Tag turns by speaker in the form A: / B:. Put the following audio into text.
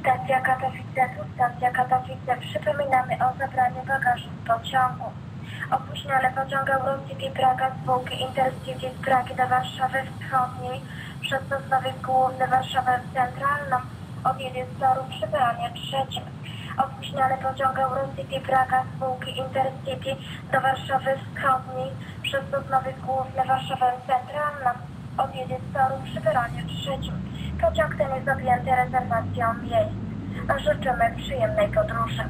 A: Stacja Katowice, tu stacja Katowice. Przypominamy o zabraniu bagażu z pociągu. Opóźnione pociąg Eurocity Praga z spółki Intercity z Pragi do Warszawy Wschodniej przez Sosnowiec Główny Warszawę Centralną odjedzie z toru przy peronie trzecim. Opóźniony pociąg Eurocity Praga spółki Intercity do Warszawy Wschodniej przez Sosnowiec Główny Warszawę Centralną odjedzie z toru przy peronie trzecim. Pociąg ten jest objęty rezerwacją miejsc. Życzymy przyjemnej podróży.